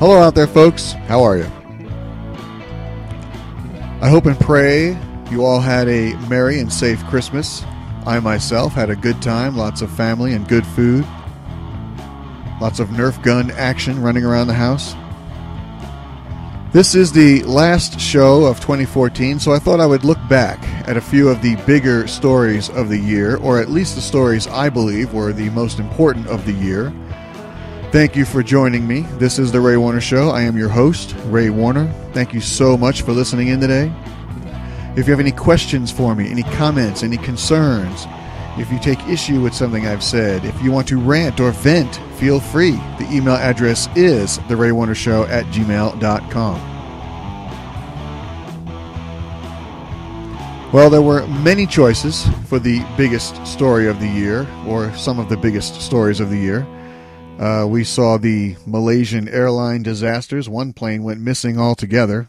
Hello out there, folks. How are you? I hope and pray you all had a merry and safe Christmas. I myself had a good time, lots of family and good food, lots of Nerf gun action running around the house. This is the last show of 2014, so I thought I would look back at a few of the bigger stories of the year, or at least the stories I believe were the most important of the year. Thank you for joining me. This is The Ray Warner Show. I am your host, Ray Warner. Thank you so much for listening in today. If you have any questions for me, any comments, any concerns, if you take issue with something I've said, if you want to rant or vent, feel free. The email address is theraywarnershow at gmail.com. Well, there were many choices for the biggest story of the year, or some of the biggest stories of the year. Uh, we saw the Malaysian airline disasters. One plane went missing altogether.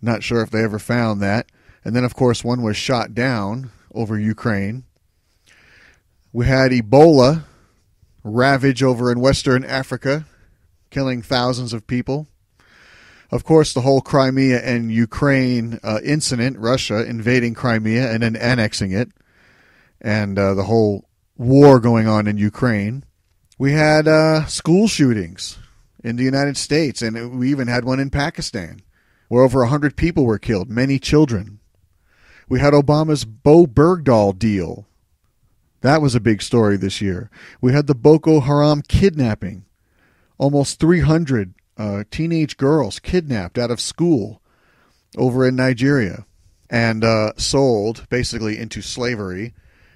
Not sure if they ever found that. And then, of course, one was shot down over Ukraine. We had Ebola ravage over in Western Africa, killing thousands of people. Of course, the whole Crimea and Ukraine uh, incident, Russia invading Crimea and then annexing it, and uh, the whole war going on in Ukraine. We had uh, school shootings in the United States, and we even had one in Pakistan, where over 100 people were killed, many children. We had Obama's Bowe Bergdahl deal. That was a big story this year. We had the Boko Haram kidnapping. Almost 300 uh, teenage girls kidnapped out of school over in Nigeria and uh, sold basically into slavery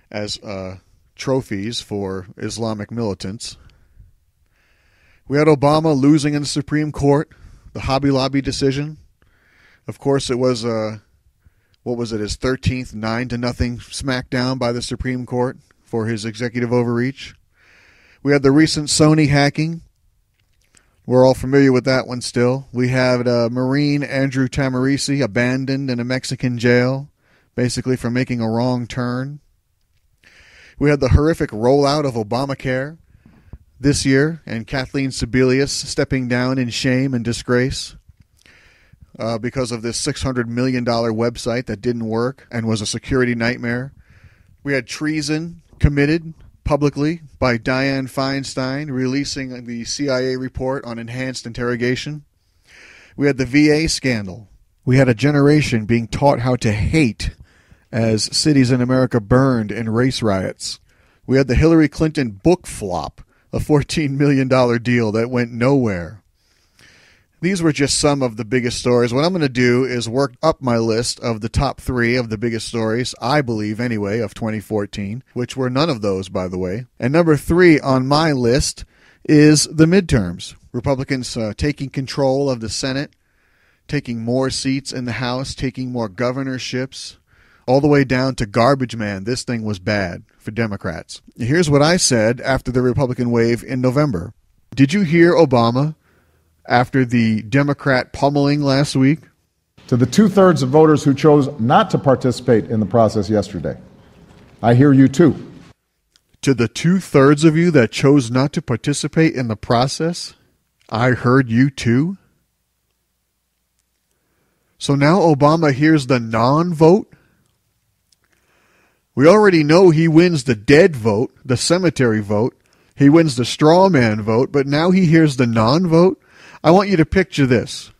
as uh, trophies for Islamic militants. We had Obama losing in the Supreme Court, the Hobby Lobby decision. Of course, it was uh, what was it? His thirteenth nine to nothing smackdown by the Supreme Court for his executive overreach. We had the recent Sony hacking. We're all familiar with that one still. We had uh, Marine Andrew Tahmooressi abandoned in a Mexican jail, basically for making a wrong turn. We had the horrific rollout of Obamacare this year and Kathleen Sebelius stepping down in shame and disgrace uh, because of this $600 million website that didn't work and was a security nightmare. We had treason committed publicly by Dianne Feinstein releasing the CIA report on enhanced interrogation. We had the VA scandal. We had a generation being taught how to hate as cities in America burned in race riots. We had the Hillary Clinton book flop, a $14 million deal that went nowhere. These were just some of the biggest stories. What I'm going to do is work up my list of the top three of the biggest stories, I believe anyway, of 2014, which were none of those, by the way. And number three on my list is the midterms. Republicans uh, taking control of the Senate, taking more seats in the House, taking more governorships, all the way down to garbage man. This thing was bad for Democrats. Here's what I said after the Republican wave in November. Did you hear Obama after the Democrat pummeling last week? To the two thirds of voters who chose not to participate in the process yesterday, I hear you too. To the two thirds of you that chose not to participate in the process, I heard you too. So now Obama hears the non vote we already know he wins the dead vote, the cemetery vote. He wins the straw man vote, but now he hears the non vote. I want you to picture this.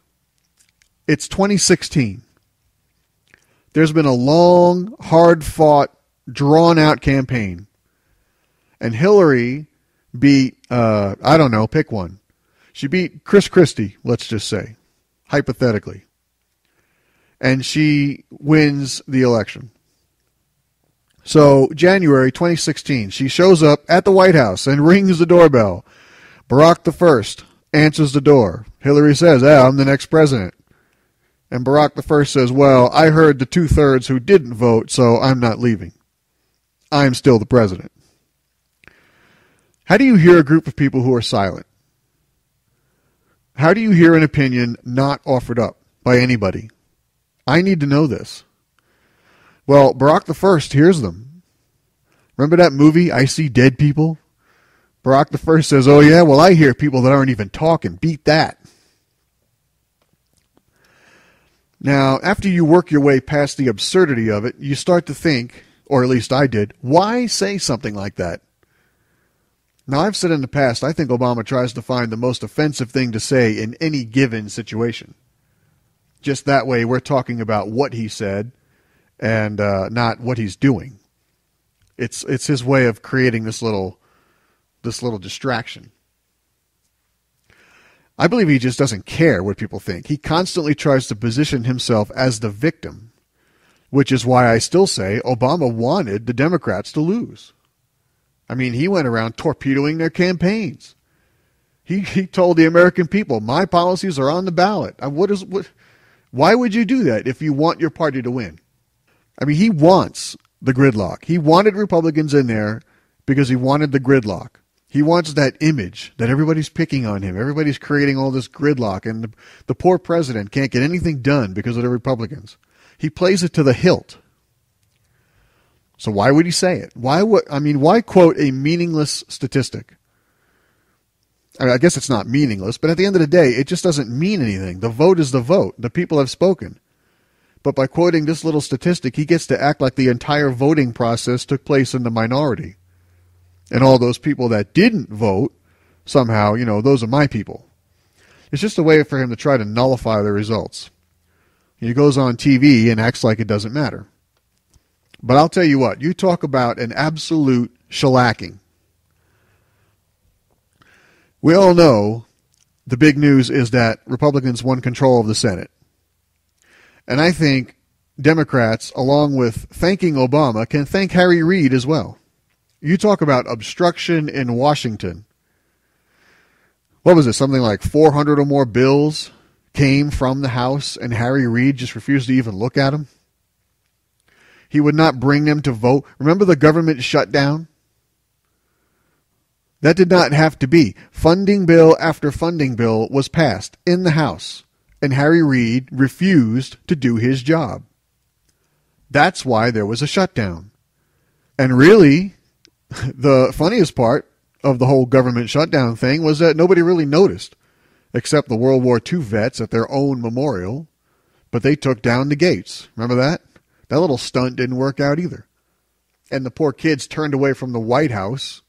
It's 2016. There's been a long, hard fought, drawn out campaign. And Hillary beat, uh, I don't know, pick one. She beat Chris Christie, let's just say, hypothetically. And she wins the election. So, January 2016, she shows up at the White House and rings the doorbell. Barack the first answers the door. Hillary says, ah, I'm the next president. And Barack the first says, well, I heard the two thirds who didn't vote, so I'm not leaving. I'm still the president. How do you hear a group of people who are silent? How do you hear an opinion not offered up by anybody? I need to know this. Well, Barack the First hears them. Remember that movie, I See Dead People? Barack the First says, Oh, yeah, well, I hear people that aren't even talking. Beat that. Now, after you work your way past the absurdity of it, you start to think, or at least I did, why say something like that? Now, I've said in the past, I think Obama tries to find the most offensive thing to say in any given situation. Just that way, we're talking about what he said and uh, not what he's doing. It's it's his way of creating this little this little distraction. I believe he just doesn't care what people think. He constantly tries to position himself as the victim, which is why I still say Obama wanted the Democrats to lose. I mean, he went around torpedoing their campaigns. He, he told the American people, my policies are on the ballot. Uh, what is, what, why would you do that if you want your party to win? I mean, he wants the gridlock. He wanted Republicans in there because he wanted the gridlock. He wants that image that everybody's picking on him. Everybody's creating all this gridlock, and the, the poor president can't get anything done because of the Republicans. He plays it to the hilt. So why would he say it? Why would I mean? Why quote a meaningless statistic? I, mean, I guess it's not meaningless, but at the end of the day, it just doesn't mean anything. The vote is the vote. The people have spoken. But by quoting this little statistic, he gets to act like the entire voting process took place in the minority. And all those people that didn't vote, somehow, you know, those are my people. It's just a way for him to try to nullify the results. He goes on TV and acts like it doesn't matter. But I'll tell you what, you talk about an absolute shellacking. We all know the big news is that Republicans won control of the Senate. And I think Democrats, along with thanking Obama, can thank Harry Reid as well. You talk about obstruction in Washington. What was it? Something like 400 or more bills came from the House, and Harry Reid just refused to even look at them? He would not bring them to vote. Remember the government shutdown? That did not have to be. Funding bill after funding bill was passed in the House, and Harry Reid refused to do his job. That's why there was a shutdown. And really, the funniest part of the whole government shutdown thing was that nobody really noticed, except the World War II vets at their own memorial. But they took down the gates. Remember that? That little stunt didn't work out either. And the poor kids turned away from the White House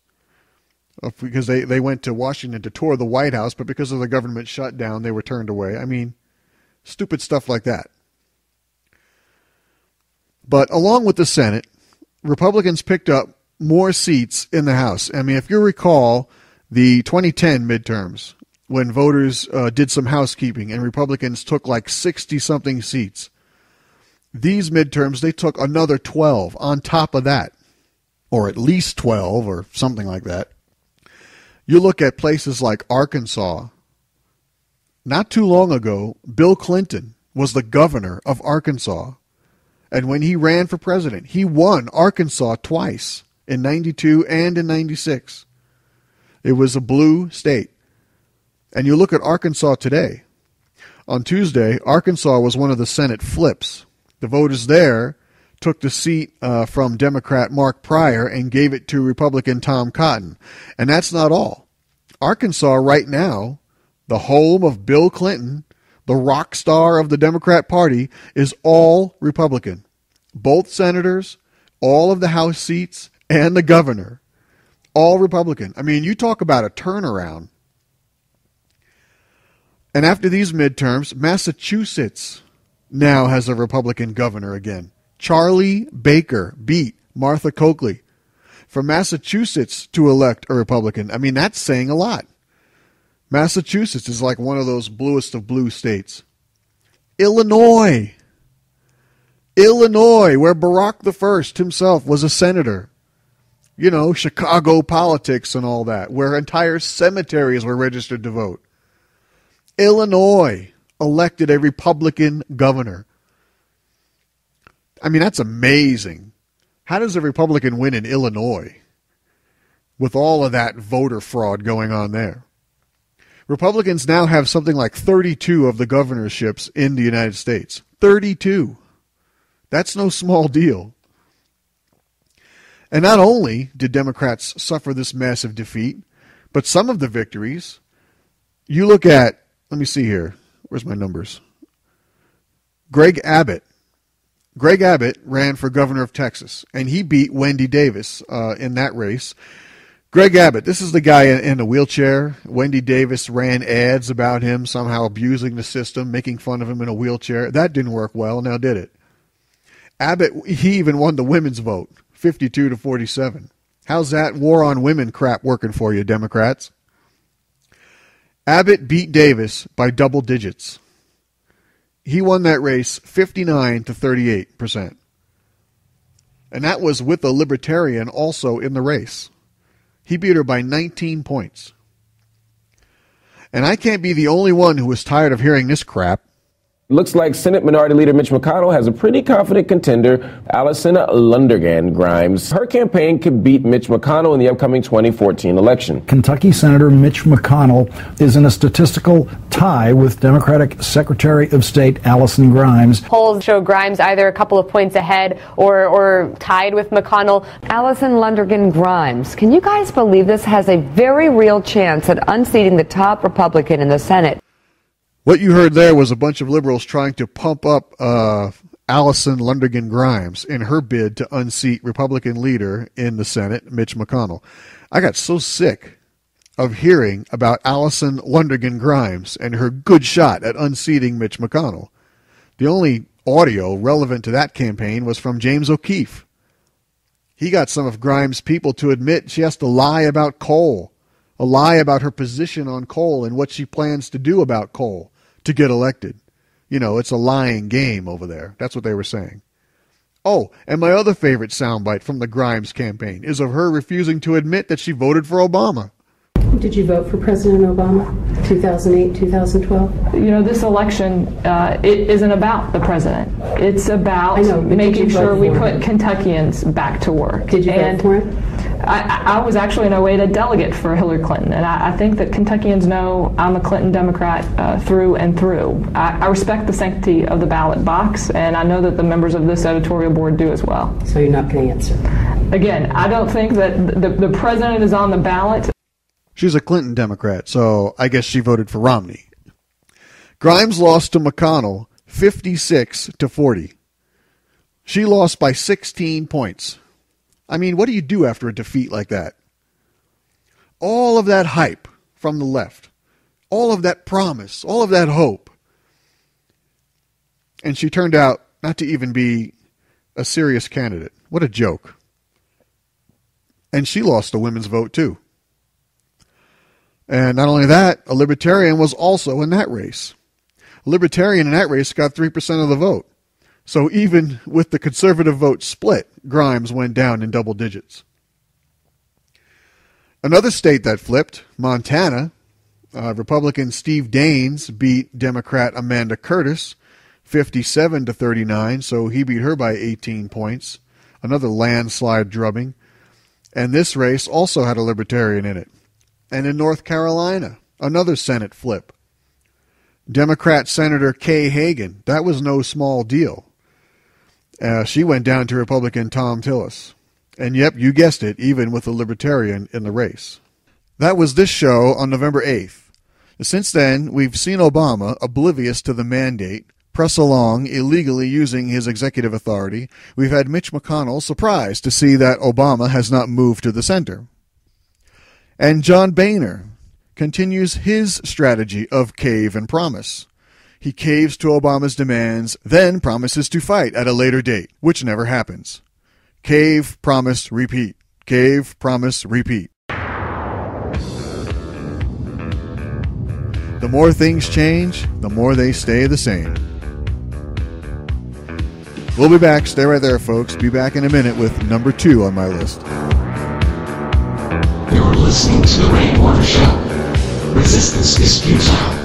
because they, they went to Washington to tour the White House, but because of the government shutdown, they were turned away. I mean, stupid stuff like that. But along with the Senate, Republicans picked up more seats in the House. I mean, if you recall the 2010 midterms, when voters uh, did some housekeeping and Republicans took like 60 something seats, these midterms, they took another 12 on top of that, or at least 12 or something like that. You look at places like Arkansas. Not too long ago, Bill Clinton was the governor of Arkansas. And when he ran for president, he won Arkansas twice in 92 and in 96. It was a blue state. And you look at Arkansas today. On Tuesday, Arkansas was one of the Senate flips. The voters there took the seat uh, from Democrat Mark Pryor and gave it to Republican Tom Cotton. And that's not all. Arkansas, right now, the home of Bill Clinton, the rock star of the Democrat Party, is all Republican. Both senators, all of the House seats, and the governor, all Republican. I mean, you talk about a turnaround. And after these midterms, Massachusetts now has a Republican governor again. Charlie Baker beat Martha Coakley for Massachusetts to elect a Republican. I mean, that's saying a lot. Massachusetts is like one of those bluest of blue states. Illinois. Illinois, where Barack the First himself was a senator. You know, Chicago politics and all that, where entire cemeteries were registered to vote. Illinois, elected a Republican governor. I mean, that's amazing. How does a Republican win in Illinois with all of that voter fraud going on there? Republicans now have something like 32 of the governorships in the United States. 32. That's no small deal. And not only did Democrats suffer this massive defeat, but some of the victories, you look at, let me see here. Where's my numbers? Greg Abbott. Greg Abbott ran for governor of Texas, and he beat Wendy Davis uh, in that race. Greg Abbott, this is the guy in, in a wheelchair. Wendy Davis ran ads about him, somehow abusing the system, making fun of him in a wheelchair. That didn't work well, now did it? Abbott, he even won the women's vote, 52 to 47. How's that war on women crap working for you, Democrats? Abbott beat Davis by double digits. He won that race 59 to 38 percent. And that was with a libertarian also in the race. He beat her by 19 points. And I can't be the only one who is tired of hearing this crap. Looks like Senate Minority Leader Mitch McConnell has a pretty confident contender, Allison Lundergan Grimes. Her campaign could beat Mitch McConnell in the upcoming 2014 election. Kentucky Senator Mitch McConnell is in a statistical tie with Democratic Secretary of State Allison Grimes. Polls show Grimes either a couple of points ahead or, or tied with McConnell. Allison Lundergan Grimes, can you guys believe this has a very real chance at unseating the top Republican in the Senate? What you heard there was a bunch of liberals trying to pump up uh, Allison Lundergan Grimes in her bid to unseat Republican leader in the Senate, Mitch McConnell. I got so sick of hearing about Allison Lundergan Grimes and her good shot at unseating Mitch McConnell. The only audio relevant to that campaign was from James O'Keefe. He got some of Grimes' people to admit she has to lie about coal, a lie about her position on coal and what she plans to do about coal to get elected. You know, it's a lying game over there. That's what they were saying. Oh, and my other favorite soundbite from the Grimes campaign is of her refusing to admit that she voted for Obama. Did you vote for President Obama, 2008, 2012? You know, this election uh, it isn't about the president. It's about know, making sure we put him? Kentuckians back to work. Did you and vote for him? I, I was actually in a way a delegate for Hillary Clinton, and I, I think that Kentuckians know I'm a Clinton Democrat uh, through and through. I, I respect the sanctity of the ballot box, and I know that the members of this editorial board do as well. So you're not going to answer? Again, I don't think that the, the president is on the ballot. She's a Clinton Democrat, so I guess she voted for Romney. Grimes lost to McConnell 56 to 40. She lost by 16 points. I mean, what do you do after a defeat like that? All of that hype from the left, all of that promise, all of that hope. And she turned out not to even be a serious candidate. What a joke. And she lost the women's vote, too. And not only that, a libertarian was also in that race. A libertarian in that race got 3% of the vote. So even with the conservative vote split, Grimes went down in double digits. Another state that flipped, Montana, uh, Republican Steve Daines beat Democrat Amanda Curtis 57 to 39, so he beat her by 18 points. Another landslide drubbing. And this race also had a libertarian in it and in North Carolina, another Senate flip. Democrat Senator Kay Hagan, that was no small deal. Uh, she went down to Republican Thom Tillis. And yep, you guessed it, even with a libertarian in the race. That was this show on November 8th. Since then, we've seen Obama, oblivious to the mandate, press along, illegally using his executive authority. We've had Mitch McConnell surprised to see that Obama has not moved to the center. And John Boehner continues his strategy of cave and promise. He caves to Obama's demands, then promises to fight at a later date, which never happens. Cave, promise, repeat. Cave, promise, repeat. The more things change, the more they stay the same. We'll be back. Stay right there, folks. Be back in a minute with number two on my list. You're listening to The Ray Warner Show. Resistance is futile.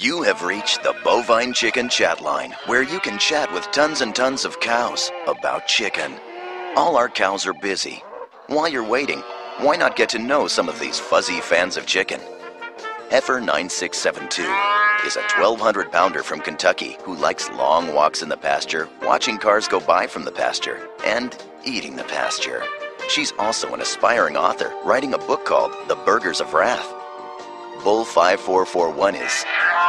You have reached the Bovine Chicken Chat Line, where you can chat with tons and tons of cows about chicken. All our cows are busy. While you're waiting, why not get to know some of these fuzzy fans of chicken? Heifer 9672 is a 1,200 pounder from Kentucky who likes long walks in the pasture, watching cars go by from the pasture, and eating the pasture. She's also an aspiring author, writing a book called The Burgers of Wrath. Bull 5441 is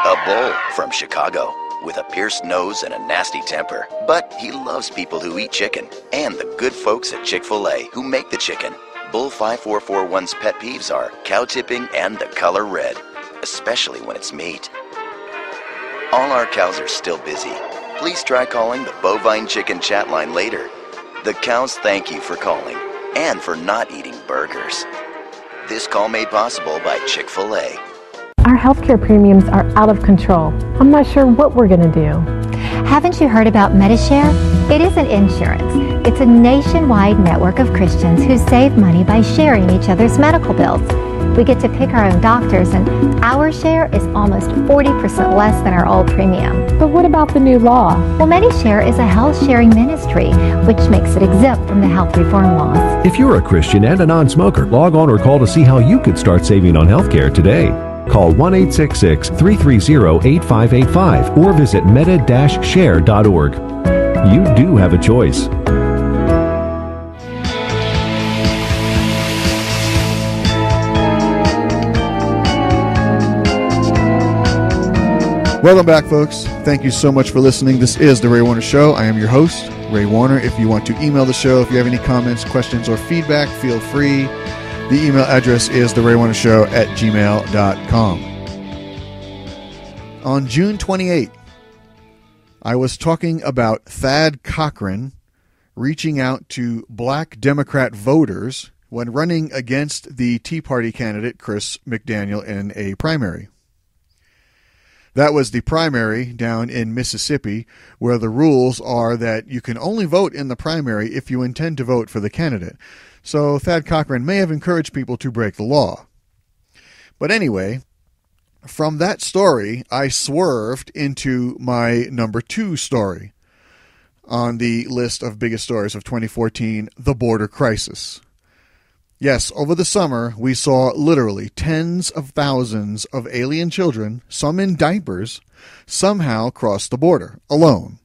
a bull from Chicago with a pierced nose and a nasty temper. But he loves people who eat chicken and the good folks at Chick fil A who make the chicken. Bull 5441's pet peeves are cow tipping and the color red, especially when it's meat. All our cows are still busy. Please try calling the Bovine Chicken chat line later. The cows thank you for calling and for not eating burgers. This call made possible by Chick fil A. Our healthcare premiums are out of control. I'm not sure what we're going to do. Haven't you heard about Medishare? It isn't insurance. It's a nationwide network of Christians who save money by sharing each other's medical bills. We get to pick our own doctors, and our share is almost 40% less than our old premium. But what about the new law? Well, Medishare is a health sharing ministry, which makes it exempt from the health reform laws. If you're a Christian and a non smoker, log on or call to see how you could start saving on healthcare today. Call 1 330 8585 or visit meta share.org. You do have a choice. Welcome back, folks. Thank you so much for listening. This is The Ray Warner Show. I am your host, Ray Warner. If you want to email the show, if you have any comments, questions, or feedback, feel free. The email address is The Ray Warner Show at gmail.com. On June 28, I was talking about Thad Cochran reaching out to black Democrat voters when running against the Tea Party candidate Chris McDaniel in a primary. That was the primary down in Mississippi, where the rules are that you can only vote in the primary if you intend to vote for the candidate. So Thad Cochran may have encouraged people to break the law. But anyway, from that story, I swerved into my number two story on the list of biggest stories of 2014 the border crisis. Yes, over the summer, we saw literally tens of thousands of alien children, some in diapers, somehow cross the border alone.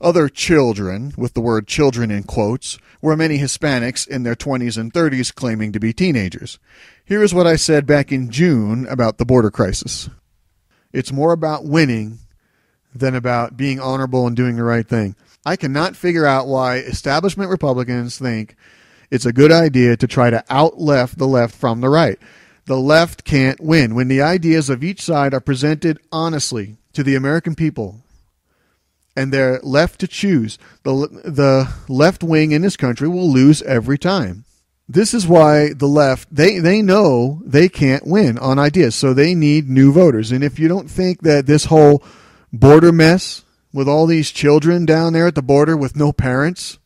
Other children, with the word children in quotes, were many Hispanics in their 20s and 30s claiming to be teenagers. Here is what I said back in June about the border crisis it's more about winning than about being honorable and doing the right thing. I cannot figure out why establishment Republicans think it's a good idea to try to out left the left from the right. The left can't win. When the ideas of each side are presented honestly to the American people and they're left to choose, the, the left wing in this country will lose every time. This is why the left, they, they know they can't win on ideas, so they need new voters. And if you don't think that this whole border mess with all these children down there at the border with no parents,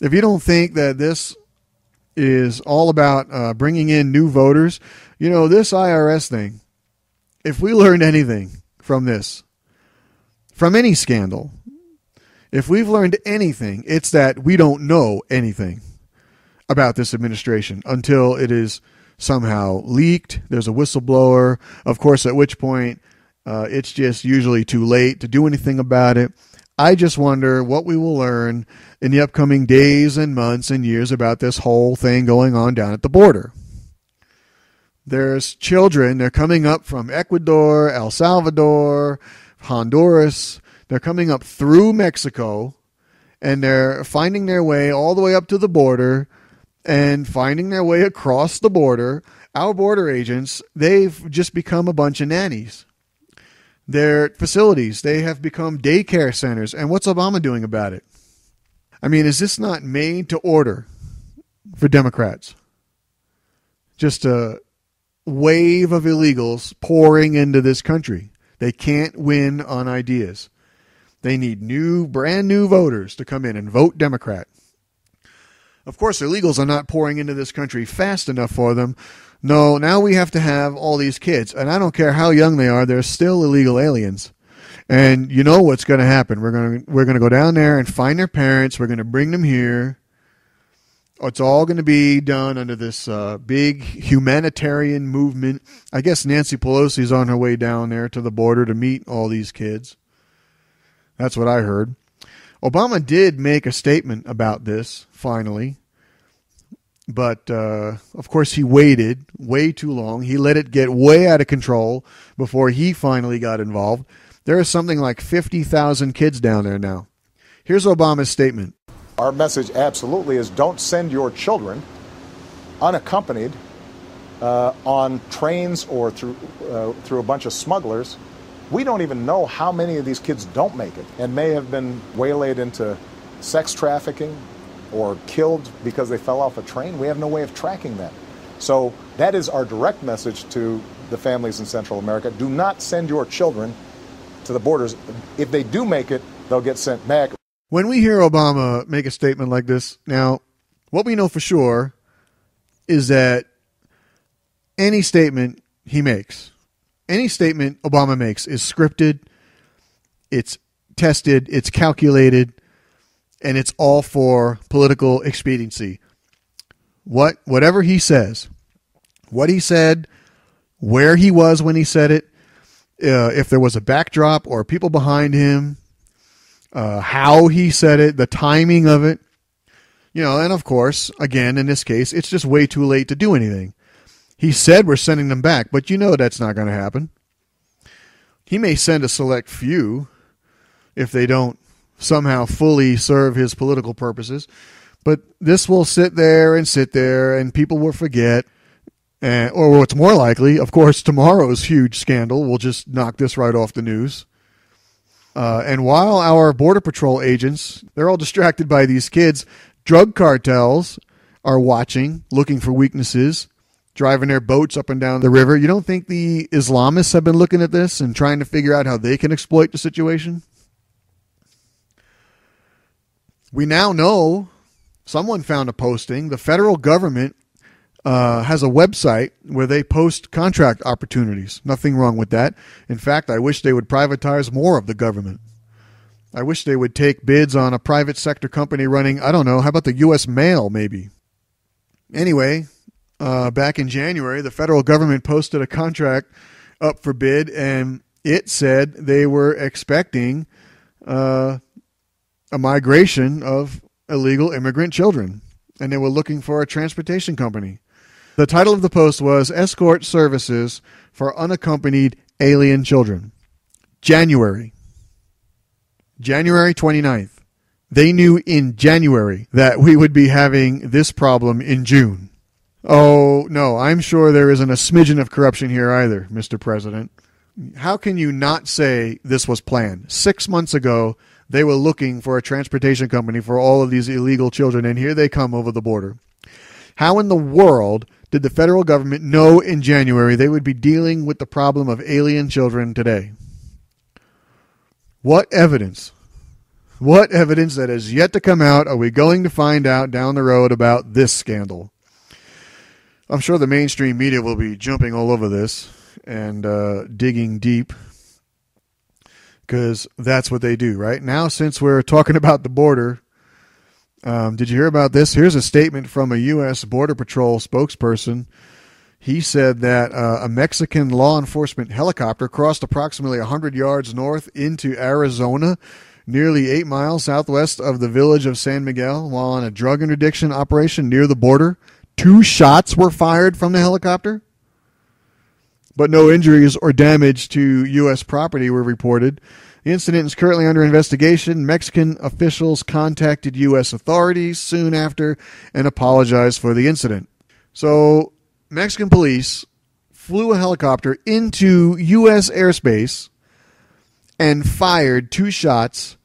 if you don't think that this is all about uh, bringing in new voters, you know, this IRS thing, if we learned anything from this, from any scandal, if we've learned anything, it's that we don't know anything about this administration until it is somehow leaked. There's a whistleblower, of course, at which point uh, it's just usually too late to do anything about it. I just wonder what we will learn in the upcoming days and months and years about this whole thing going on down at the border. There's children, they're coming up from Ecuador, El Salvador, Honduras. They're coming up through Mexico and they're finding their way all the way up to the border and finding their way across the border. Our border agents, they've just become a bunch of nannies their facilities. They have become daycare centers. And what's Obama doing about it? I mean, is this not made to order for Democrats? Just a wave of illegals pouring into this country. They can't win on ideas. They need new, brand new voters to come in and vote Democrat. Of course, illegals are not pouring into this country fast enough for them no, now we have to have all these kids, and I don't care how young they are; they're still illegal aliens. And you know what's going to happen? We're going to we're going to go down there and find their parents. We're going to bring them here. It's all going to be done under this uh, big humanitarian movement. I guess Nancy Pelosi is on her way down there to the border to meet all these kids. That's what I heard. Obama did make a statement about this finally But uh, of course, he waited way too long. He let it get way out of control before he finally got involved. There are something like 50,000 kids down there now. Here's Obama's statement. Our message absolutely is don't send your children unaccompanied uh, on trains or through, uh, through a bunch of smugglers. We don't even know how many of these kids don't make it and may have been waylaid into sex trafficking or killed because they fell off a train. We have no way of tracking that. So that is our direct message to the families in Central America. Do not send your children to the borders. If they do make it, they'll get sent back. When we hear Obama make a statement like this, now, what we know for sure is that any statement he makes, any statement Obama makes is scripted, it's tested, it's calculated, and it's all for political expediency. What whatever he says, what he said, where he was when he said it, uh, if there was a backdrop or people behind him, uh, how he said it, the timing of it, you know, and of course, again, in this case, it's just way too late to do anything. He said we're sending them back, but you know that's not going to happen. He may send a select few if they don't somehow fully serve his political purposes, but this will sit there and sit there, and people will forget. And, or what's more likely, of course, tomorrow's huge scandal will just knock this right off the news. Uh, and while our Border Patrol agents, they're all distracted by these kids, drug cartels are watching, looking for weaknesses, driving their boats up and down the river. You don't think the Islamists have been looking at this and trying to figure out how they can exploit the situation? We now know someone found a posting. The federal government uh, has a website where they post contract opportunities. Nothing wrong with that. In fact, I wish they would privatize more of the government. I wish they would take bids on a private sector company running, I don't know, how about the U.S. mail, maybe? Anyway, uh, back in January, the federal government posted a contract up for bid, and it said they were expecting uh, a migration of illegal immigrant children, and they were looking for a transportation company. The title of the post was Escort Services for Unaccompanied Alien Children. January. January 29th. They knew in January that we would be having this problem in June. Oh, no, I'm sure there isn't a smidgen of corruption here either, Mr. President. How can you not say this was planned? Six months ago, they were looking for a transportation company for all of these illegal children, and here they come over the border. How in the world did the federal government know in January they would be dealing with the problem of alien children today? What evidence? What evidence that has yet to come out are we going to find out down the road about this scandal? I'm sure the mainstream media will be jumping all over this and uh, digging deep because that's what they do, right? Now, since we're talking about the border, um, did you hear about this? Here's a statement from a U.S. Border Patrol spokesperson. He said that uh, a Mexican law enforcement helicopter crossed approximately 100 yards north into Arizona, nearly eight miles southwest of the village of San Miguel, while on a drug interdiction operation near the border. Two shots were fired from the helicopter, but no injuries or damage to U.S. property were reported. The incident is currently under investigation. Mexican officials contacted U.S. authorities soon after and apologized for the incident. So, Mexican police flew a helicopter into U.S. airspace and fired two shots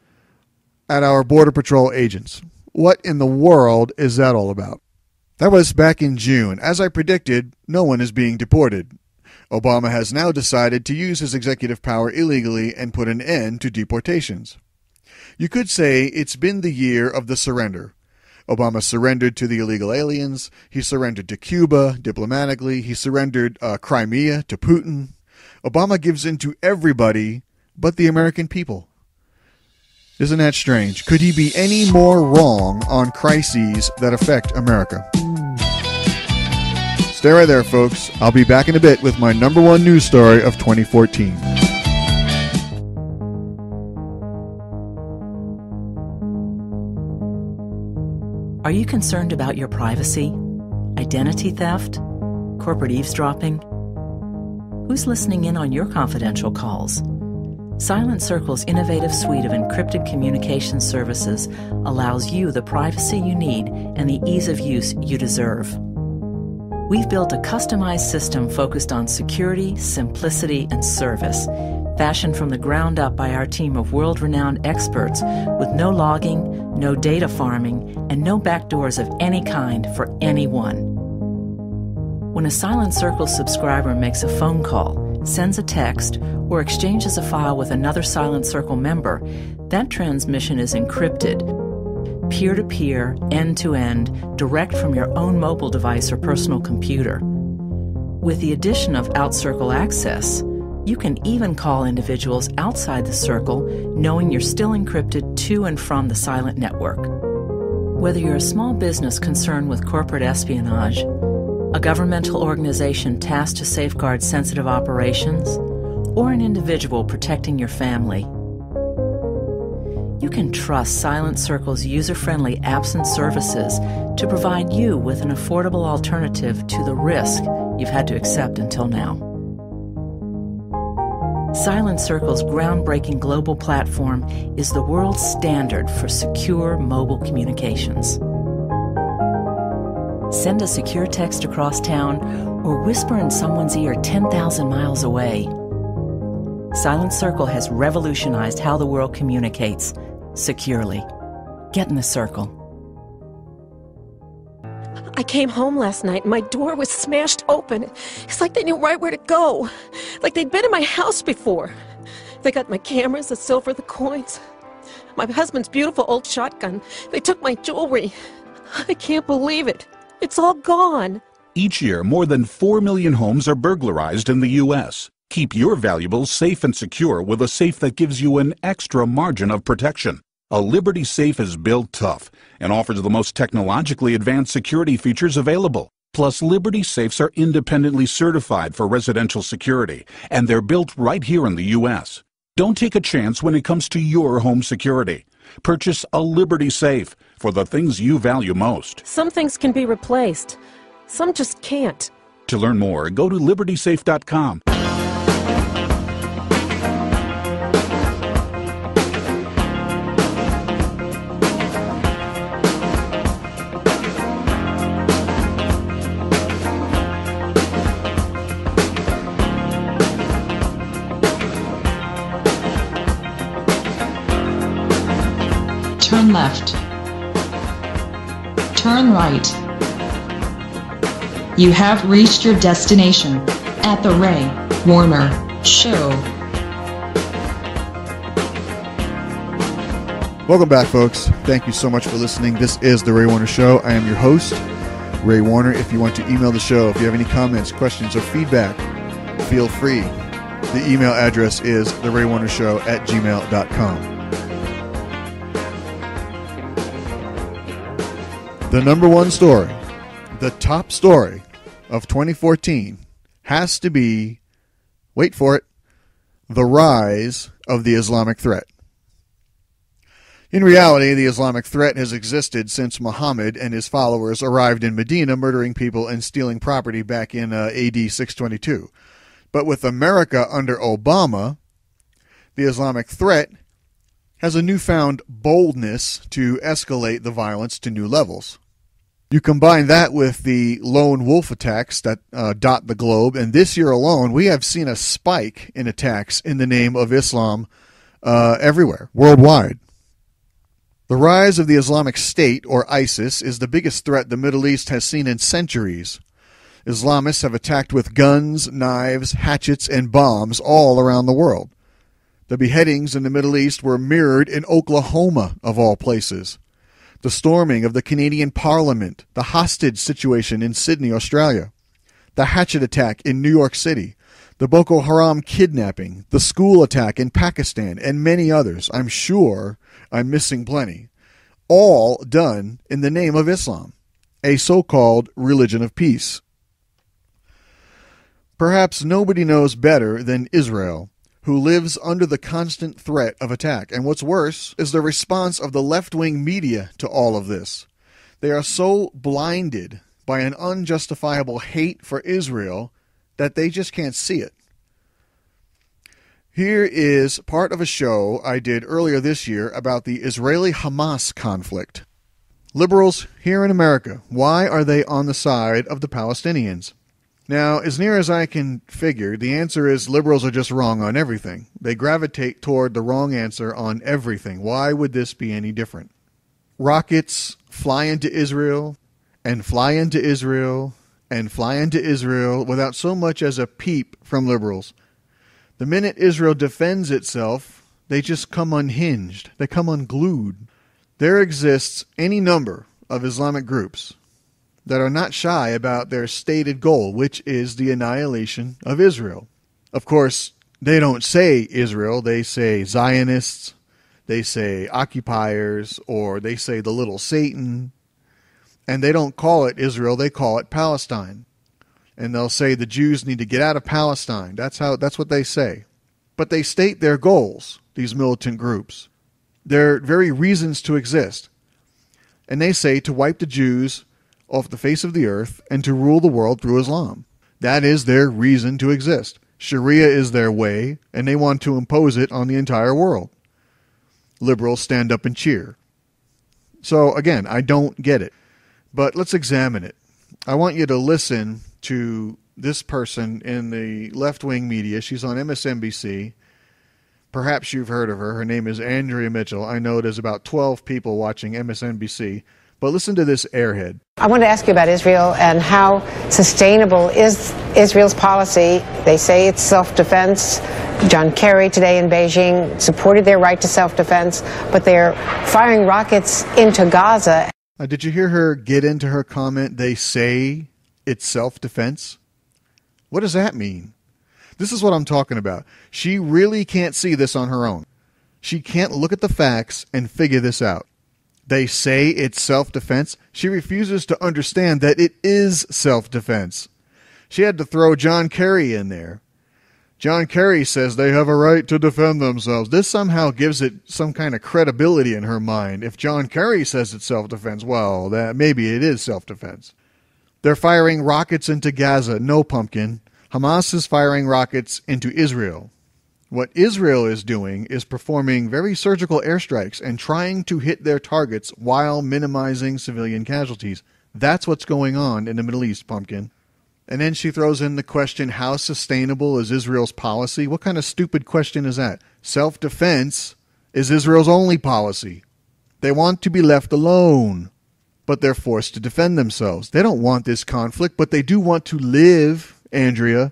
at our Border Patrol agents. What in the world is that all about? That was back in June. As I predicted, no one is being deported. Obama has now decided to use his executive power illegally and put an end to deportations. You could say it's been the year of the surrender. Obama surrendered to the illegal aliens. He surrendered to Cuba diplomatically. He surrendered uh, Crimea to Putin. Obama gives in to everybody but the American people. Isn't that strange? Could he be any more wrong on crises that affect America? Stay right there, folks. I'll be back in a bit with my number one news story of 2014. Are you concerned about your privacy? Identity theft? Corporate eavesdropping? Who's listening in on your confidential calls? Silent Circle's innovative suite of encrypted communication services allows you the privacy you need and the ease of use you deserve. We've built a customized system focused on security, simplicity, and service, fashioned from the ground up by our team of world renowned experts with no logging, no data farming, and no backdoors of any kind for anyone. When a Silent Circle subscriber makes a phone call, sends a text, or exchanges a file with another Silent Circle member, that transmission is encrypted peer to peer, end to end, direct from your own mobile device or personal computer. With the addition of OutCircle Access, you can even call individuals outside the circle knowing you're still encrypted to and from the silent network. Whether you're a small business concerned with corporate espionage, a governmental organization tasked to safeguard sensitive operations, or an individual protecting your family, you can trust Silent Circle's user friendly apps and services to provide you with an affordable alternative to the risk you've had to accept until now. Silent Circle's groundbreaking global platform is the world's standard for secure mobile communications. Send a secure text across town or whisper in someone's ear 10,000 miles away. Silent Circle has revolutionized how the world communicates securely. Get in the circle. I came home last night and my door was smashed open. It's like they knew right where to go. Like they'd been in my house before. They got my cameras, the silver, the coins. My husband's beautiful old shotgun. They took my jewelry. I can't believe it. It's all gone. Each year, more than 4 million homes are burglarized in the U.S. Keep your valuables safe and secure with a safe that gives you an extra margin of protection. A Liberty Safe is built tough and offers the most technologically advanced security features available. Plus, Liberty Safes are independently certified for residential security, and they're built right here in the U.S. Don't take a chance when it comes to your home security. Purchase a Liberty Safe for the things you value most. Some things can be replaced, some just can't. To learn more, go to libertysafe.com. Turn left. Turn right. You have reached your destination at the Ray Warner Show. Welcome back, folks. Thank you so much for listening. This is The Ray Warner Show. I am your host, Ray Warner. If you want to email the show, if you have any comments, questions, or feedback, feel free. The email address is the Ray Warner Show at gmail.com. The number one story, the top story of 2014 has to be, wait for it, the rise of the Islamic threat. In reality, the Islamic threat has existed since Muhammad and his followers arrived in Medina, murdering people and stealing property back in uh, AD 622. But with America under Obama, the Islamic threat has a newfound boldness to escalate the violence to new levels. You combine that with the lone wolf attacks that uh, dot the globe, and this year alone, we have seen a spike in attacks in the name of Islam uh, everywhere, worldwide. The rise of the Islamic State, or ISIS, is the biggest threat the Middle East has seen in centuries. Islamists have attacked with guns, knives, hatchets, and bombs all around the world. The beheadings in the Middle East were mirrored in Oklahoma, of all places the storming of the Canadian Parliament, the hostage situation in Sydney, Australia, the hatchet attack in New York City, the Boko Haram kidnapping, the school attack in Pakistan, and many others. I'm sure I'm missing plenty. All done in the name of Islam, a so called religion of peace. Perhaps nobody knows better than Israel who lives under the constant threat of attack. And what's worse is the response of the left wing media to all of this. They are so blinded by an unjustifiable hate for Israel that they just can't see it. Here is part of a show I did earlier this year about the Israeli Hamas conflict. Liberals here in America, why are they on the side of the Palestinians? Now, as near as I can figure, the answer is liberals are just wrong on everything. They gravitate toward the wrong answer on everything. Why would this be any different? Rockets fly into Israel and fly into Israel and fly into Israel without so much as a peep from liberals. The minute Israel defends itself, they just come unhinged, they come unglued. There exists any number of Islamic groups that are not shy about their stated goal, which is the annihilation of Israel. Of course, they don't say Israel, they say Zionists, they say occupiers, or they say the little Satan, and they don't call it Israel, they call it Palestine and they'll say the Jews need to get out of Palestine. That's how that's what they say. But they state their goals, these militant groups. Their very reasons to exist. And they say to wipe the Jews off the face of the earth and to rule the world through Islam. That is their reason to exist. Sharia is their way, and they want to impose it on the entire world. Liberals stand up and cheer. So, again, I don't get it. But let's examine it. I want you to listen to this person in the left wing media. She's on MSNBC. Perhaps you've heard of her. Her name is Andrea Mitchell. I know there's about 12 people watching MSNBC. But listen to this airhead. I want to ask you about Israel and how sustainable is Israel's policy. They say it's self defense. John Kerry today in Beijing supported their right to self defense, but they're firing rockets into Gaza. Uh, did you hear her get into her comment? They say it's self defense? What does that mean? This is what I'm talking about. She really can't see this on her own. She can't look at the facts and figure this out. They say it's self defense. She refuses to understand that it is self defense. She had to throw John Kerry in there. John Kerry says they have a right to defend themselves. This somehow gives it some kind of credibility in her mind. If John Kerry says it's self defense, well, that maybe it is self defense. They're firing rockets into Gaza. No pumpkin. Hamas is firing rockets into Israel. What Israel is doing is performing very surgical airstrikes and trying to hit their targets while minimizing civilian casualties. That's what's going on in the Middle East, pumpkin. And then she throws in the question how sustainable is Israel's policy? What kind of stupid question is that? Self defense is Israel's only policy. They want to be left alone but they're forced to defend themselves. They don't want this conflict, but they do want to live, Andrea,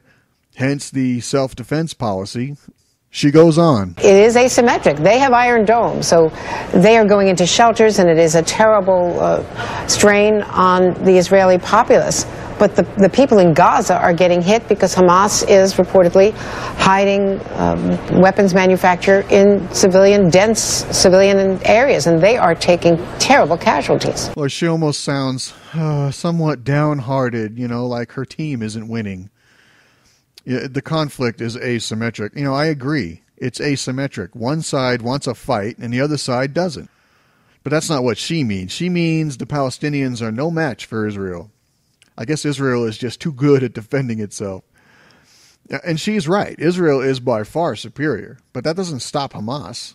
hence the self defense policy. She goes on. It is asymmetric. They have Iron domes, so they are going into shelters, and it is a terrible uh, strain on the Israeli populace. But the, the people in Gaza are getting hit because Hamas is reportedly hiding um, weapons manufacture in civilian, dense civilian areas, and they are taking terrible casualties. Well, she almost sounds uh, somewhat downhearted, you know, like her team isn't winning. The conflict is asymmetric. You know, I agree. It's asymmetric. One side wants a fight, and the other side doesn't. But that's not what she means. She means the Palestinians are no match for Israel. I guess Israel is just too good at defending itself. And she's right. Israel is by far superior, but that doesn't stop Hamas.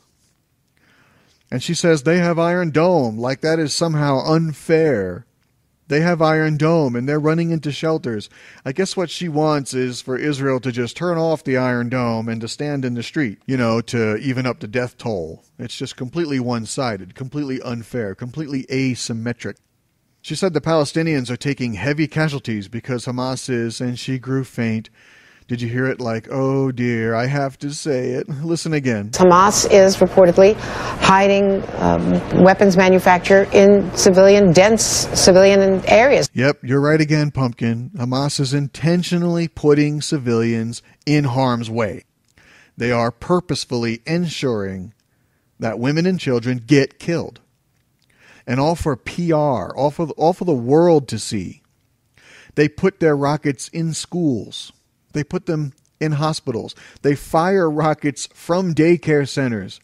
And she says they have Iron Dome, like that is somehow unfair. They have Iron Dome and they're running into shelters. I guess what she wants is for Israel to just turn off the Iron Dome and to stand in the street, you know, to even up the death toll. It's just completely one sided, completely unfair, completely asymmetric. She said the Palestinians are taking heavy casualties because Hamas is, and she grew faint. Did you hear it like, oh dear, I have to say it? Listen again. Hamas is reportedly hiding um, weapons manufacture in civilian, dense civilian areas. Yep, you're right again, Pumpkin. Hamas is intentionally putting civilians in harm's way. They are purposefully ensuring that women and children get killed and all for PR, all for, all for the world to see. They put their rockets in schools. They put them in hospitals. They fire rockets from daycare centers.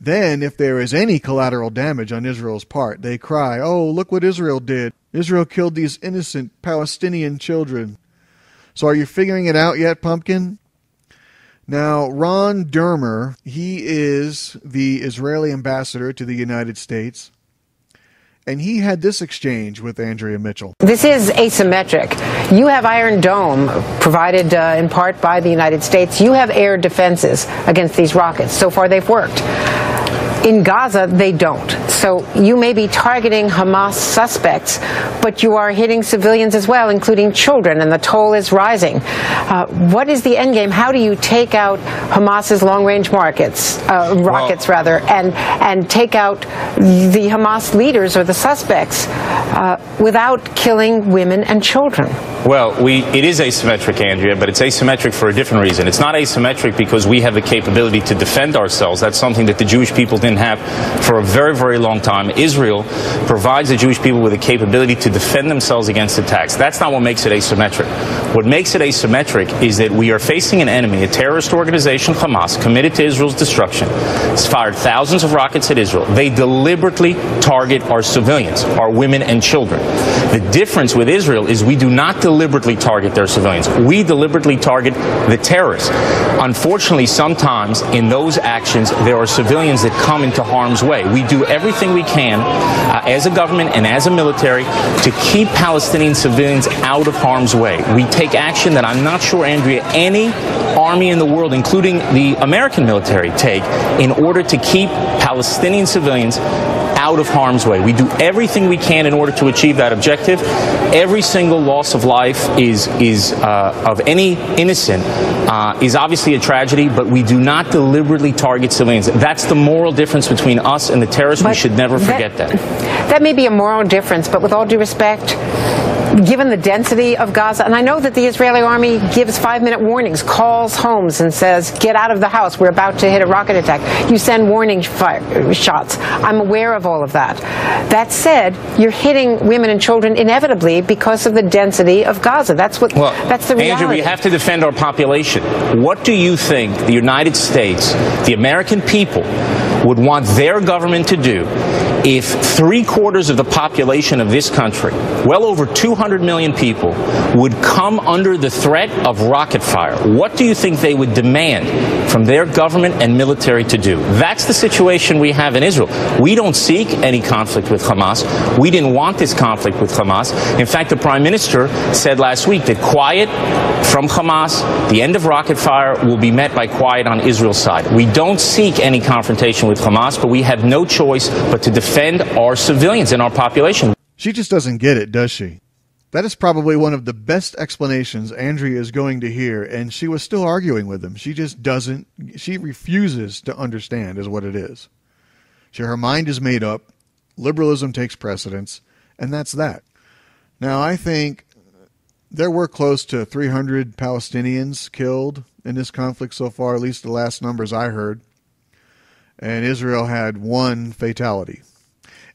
Then, if there is any collateral damage on Israel's part, they cry, Oh, look what Israel did. Israel killed these innocent Palestinian children. So are you figuring it out yet, Pumpkin? Now, Ron Dermer, he is the Israeli ambassador to the United States. And he had this exchange with Andrea Mitchell. This is asymmetric. You have Iron Dome, provided uh, in part by the United States. You have air defenses against these rockets. So far, they've worked. In Gaza, they don't. So you may be targeting Hamas suspects, but you are hitting civilians as well, including children, and the toll is rising. Uh, what is the end game? How do you take out Hamas's long-range markets, uh, rockets well, rather, and and take out the Hamas leaders or the suspects uh, without killing women and children? Well, we, it is asymmetric, Andrea, but it's asymmetric for a different reason. It's not asymmetric because we have the capability to defend ourselves. That's something that the Jewish people didn't have for a very, very long time. Israel provides the Jewish people with the capability to defend themselves against attacks. That's not what makes it asymmetric. What makes it asymmetric is that we are facing an enemy, a terrorist organization, Hamas, committed to Israel's destruction. It's fired thousands of rockets at Israel. They deliberately target our civilians, our women and children. The difference with Israel is we do not deliberately target their civilians. We deliberately target the terrorists. Unfortunately, sometimes in those actions, there are civilians that come into harm's way. We do everything we can uh, as a government and as a military to keep Palestinian civilians out of harm's way. We take action that I'm not sure, Andrea, any army in the world, including the American military, take in order to keep Palestinian civilians out of harm's way. We do everything we can in order to achieve that objective. Every single loss of life is is uh, of any innocent uh, is obviously a tragedy, but we do not deliberately target civilians. That's the moral difference between us and the terrorists. But we should never forget that, that. That may be a moral difference, but with all due respect, given the density of Gaza, and I know that the Israeli army gives five minute warnings, calls homes and says, get out of the house, we're about to hit a rocket attack. You send warning fire, shots. I'm aware of all of that. That said, you're hitting women and children inevitably because of the density of Gaza. That's what, well, that's the reality. Andrew, we have to defend our population. What do you think the United States, the American people, would want their government to do if three quarters of the population of this country, well over 200 million people, would come under the threat of rocket fire, what do you think they would demand from their government and military to do? That's the situation we have in Israel. We don't seek any conflict with Hamas. We didn't want this conflict with Hamas. In fact, the prime minister said last week that quiet from Hamas, the end of rocket fire, will be met by quiet on Israel's side. We don't seek any confrontation with Hamas, but we have no choice but to defend defend our civilians and our population. She just doesn't get it, does she? That is probably one of the best explanations Andrea is going to hear, and she was still arguing with him. She just doesn't, she refuses to understand, is what it is. She, her mind is made up, liberalism takes precedence, and that's that. Now, I think there were close to 300 Palestinians killed in this conflict so far, at least the last numbers I heard, and Israel had one fatality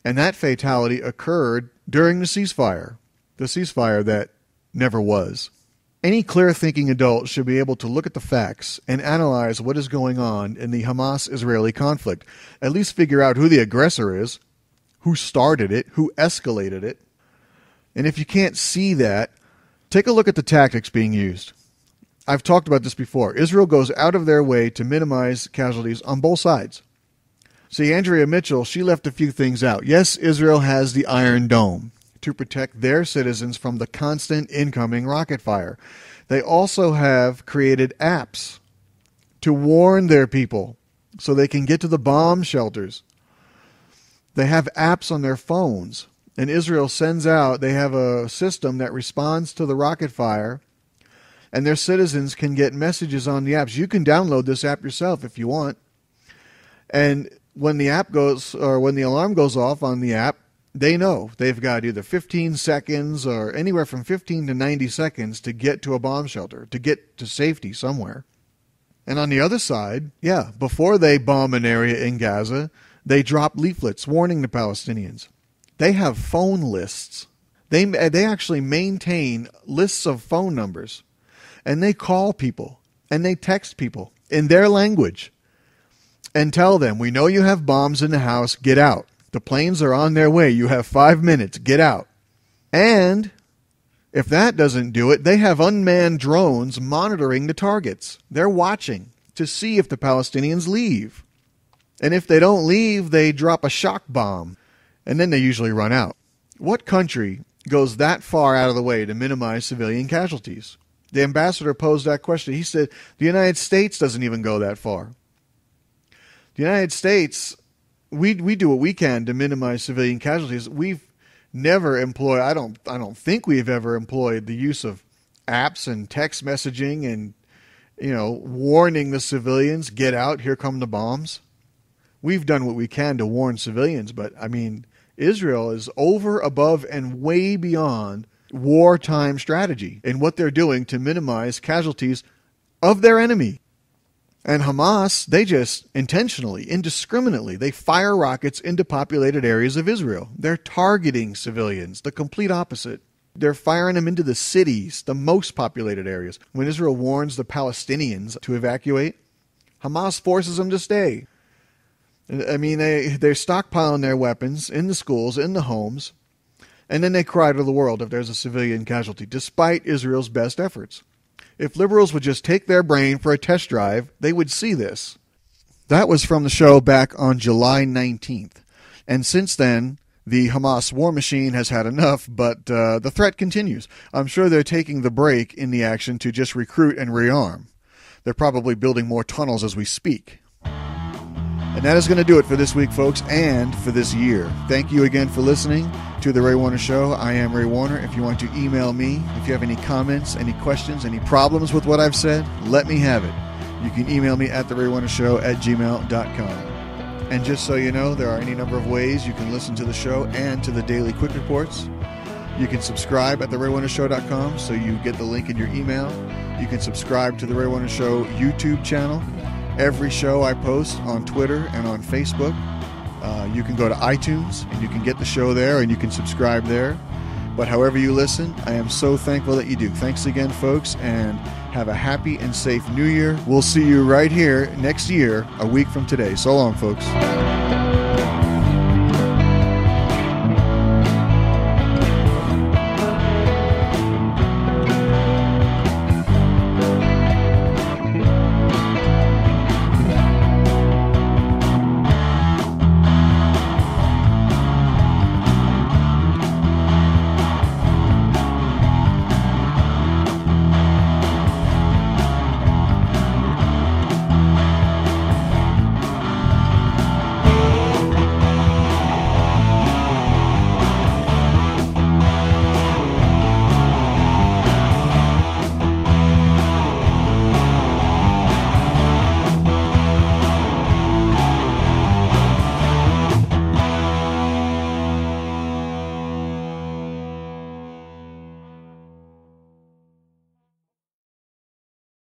and that fatality occurred during the ceasefire, the ceasefire that never was. Any clear thinking adult should be able to look at the facts and analyze what is going on in the Hamas Israeli conflict, at least figure out who the aggressor is, who started it, who escalated it. And if you can't see that, take a look at the tactics being used. I've talked about this before. Israel goes out of their way to minimize casualties on both sides. See, Andrea Mitchell, she left a few things out. Yes, Israel has the Iron Dome to protect their citizens from the constant incoming rocket fire. They also have created apps to warn their people so they can get to the bomb shelters. They have apps on their phones, and Israel sends out, they have a system that responds to the rocket fire, and their citizens can get messages on the apps. You can download this app yourself if you want. And when the app goes or when the alarm goes off on the app, they know they've got either 15 seconds or anywhere from 15 to 90 seconds to get to a bomb shelter, to get to safety somewhere. And on the other side, yeah, before they bomb an area in Gaza, they drop leaflets warning the Palestinians. They have phone lists. They, they actually maintain lists of phone numbers. And they call people and they text people in their language and tell them, We know you have bombs in the house. Get out. The planes are on their way. You have five minutes. Get out. And if that doesn't do it, they have unmanned drones monitoring the targets. They're watching to see if the Palestinians leave. And if they don't leave, they drop a shock bomb. And then they usually run out. What country goes that far out of the way to minimize civilian casualties? The ambassador posed that question. He said the United States doesn't even go that far. The United States, we we do what we can to minimize civilian casualties. We've never employed. I don't. I don't think we've ever employed the use of apps and text messaging and you know warning the civilians, get out. Here come the bombs. We've done what we can to warn civilians, but I mean, Israel is over, above, and way beyond wartime strategy in what they're doing to minimize casualties of their enemy. And Hamas, they just intentionally, indiscriminately, they fire rockets into populated areas of Israel. They're targeting civilians, the complete opposite. They're firing them into the cities, the most populated areas. When Israel warns the Palestinians to evacuate, Hamas forces them to stay. I mean, they, they're stockpiling their weapons in the schools, in the homes, and then they cry to the world if there's a civilian casualty, despite Israel's best efforts. If liberals would just take their brain for a test drive, they would see this. That was from the show back on July 19th. And since then, the Hamas war machine has had enough, but uh, the threat continues. I'm sure they're taking the break in the action to just recruit and rearm. They're probably building more tunnels as we speak. And that is going to do it for this week, folks, and for this year. Thank you again for listening to The Ray Warner Show. I am Ray Warner. If you want to email me, if you have any comments, any questions, any problems with what I've said, let me have it. You can email me at The Ray Warner Show at gmail.com. And just so you know, there are any number of ways you can listen to the show and to the daily quick reports. You can subscribe at theraywarnershow.com so you get the link in your email. You can subscribe to the Ray Warner Show YouTube channel every show I post on Twitter and on Facebook. Uh, you can go to iTunes and you can get the show there and you can subscribe there. But however you listen, I am so thankful that you do. Thanks again, folks, and have a happy and safe new year. We'll see you right here next year, a week from today. So long, folks.